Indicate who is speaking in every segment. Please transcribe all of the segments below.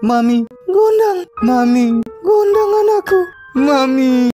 Speaker 1: Mami,
Speaker 2: Gondang,
Speaker 1: mami,
Speaker 2: gondang anakku.
Speaker 1: mami.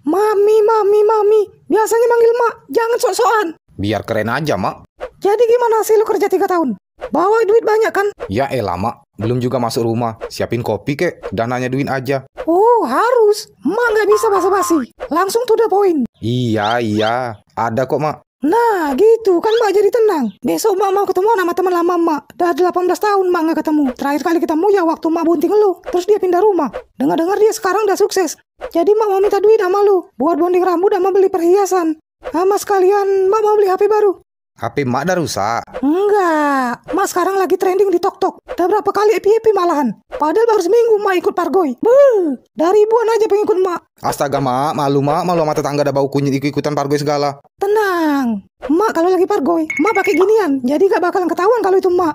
Speaker 2: Mami, mami, mami. Biasanya manggil mak, jangan sok-sokan.
Speaker 1: Biar keren aja, Mak.
Speaker 2: Jadi gimana hasil lu kerja tiga tahun? Bawa duit banyak kan?
Speaker 1: Ya elah, Mak. Belum juga masuk rumah. Siapin kopi, kek. Dan nanya duit aja.
Speaker 2: Oh, harus. Mak nggak bisa basa-basi. Langsung to the point.
Speaker 1: Iya, iya. Ada kok, Mak.
Speaker 2: Nah, gitu. Kan mak jadi tenang. Besok mak mau ketemu sama teman lama mak. Udah 18 tahun mak nggak ketemu. Terakhir kali ketemu ya waktu mak bunting lu. Terus dia pindah rumah. Dengar-dengar dia sekarang udah sukses. Jadi mak mau minta duit sama lu. Buat bonding rambut sama beli perhiasan. Sama sekalian mak mau beli HP baru.
Speaker 1: HP Mak dah rusak.
Speaker 2: Enggak, Mak sekarang lagi trending di TokTok. Udah berapa kali FYP malahan. Padahal baru seminggu Mak ikut Pargoy. Beuh, dari ribuan aja pengikut Mak.
Speaker 1: Astaga, Mak. Malu, Mak. Malu sama tetangga ada bau kunyit ikut-ikutan pargoy segala.
Speaker 2: Tenang, Mak kalau lagi Pargoy, Mak pakai ginian. Jadi gak bakalan ketahuan kalau itu Mak.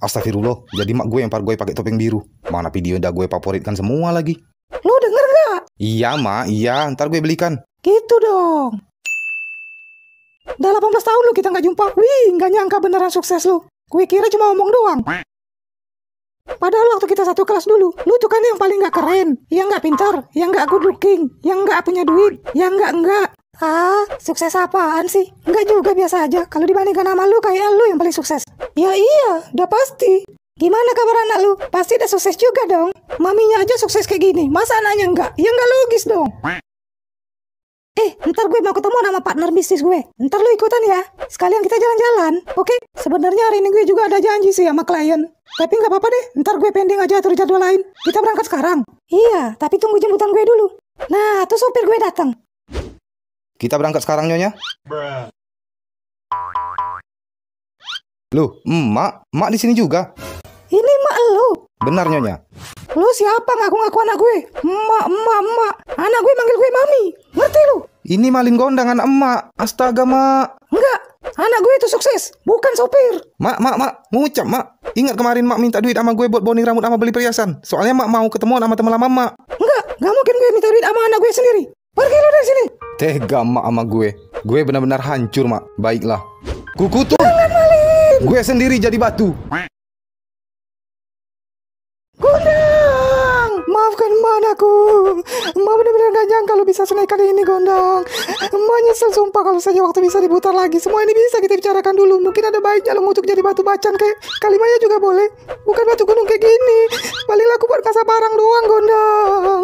Speaker 1: Astagfirullah. Jadi Mak gue yang pargoy pakai topeng biru. Mana video udah gue favoritkan semua lagi.
Speaker 2: Lu denger gak?
Speaker 1: Iya, Mak. Iya. Ntar gue belikan.
Speaker 2: Gitu dong. Udah 18 tahun lu kita nggak jumpa. Wih, nggak nyangka beneran sukses lu. Gue kira cuma ngomong doang. Padahal waktu kita satu kelas dulu, lu tuh kan yang paling nggak keren, yang nggak pintar, yang nggak good looking, yang nggak punya duit, yang nggak enggak. Ah, sukses apaan sih? Nggak juga biasa aja. Kalau dibandingkan sama lu, kayak lu yang paling sukses. Ya iya, udah pasti. Gimana kabar anak lu? Pasti udah sukses juga dong. Maminya aja sukses kayak gini. Masa anaknya enggak? Ya enggak logis dong. Eh, ntar gue mau ketemu sama partner bisnis gue. Ntar lu ikutan ya. Sekalian kita jalan-jalan. Oke? Sebenarnya hari ini gue juga ada janji sih sama klien. Tapi nggak apa-apa deh. Ntar gue pending aja atur jadwal lain. Kita berangkat sekarang. Iya, tapi tunggu jemputan gue dulu. Nah, tuh sopir gue datang.
Speaker 1: Kita berangkat sekarang, Nyonya. Loh, emak, emak di sini juga.
Speaker 2: Ini mak lu.
Speaker 1: Benar, Nyonya.
Speaker 2: Lu siapa ngaku-ngaku anak gue? Emak, emak, emak. Anak gue manggil gue mami. Ngerti lu?
Speaker 1: Ini malin gondang anak emak. Astaga, mak.
Speaker 2: Enggak. Anak gue itu sukses. Bukan sopir.
Speaker 1: Mak, mak, mak. Ngucap, mak. Ingat kemarin mak minta duit sama gue buat bonding rambut sama beli perhiasan. Soalnya mak mau ketemu sama teman lama mak.
Speaker 2: Enggak. Nggak mungkin gue minta duit sama anak gue sendiri. Pergi lu dari sini.
Speaker 1: Tega mak sama gue. Gue benar-benar hancur, mak. Baiklah. Kukutuk. Gue sendiri jadi batu.
Speaker 2: Gondang! Maafkan emak anakku. Emak benar-benar gak nyangka lu bisa senai kali ini, Gondang. Emak nyesel sumpah kalau saja waktu bisa diputar lagi. Semua ini bisa kita bicarakan dulu. Mungkin ada baiknya lu ngutuk jadi batu bacan kayak kalimanya juga boleh. Bukan batu gunung kayak gini. Paling laku buat kasabarang doang, Gondang.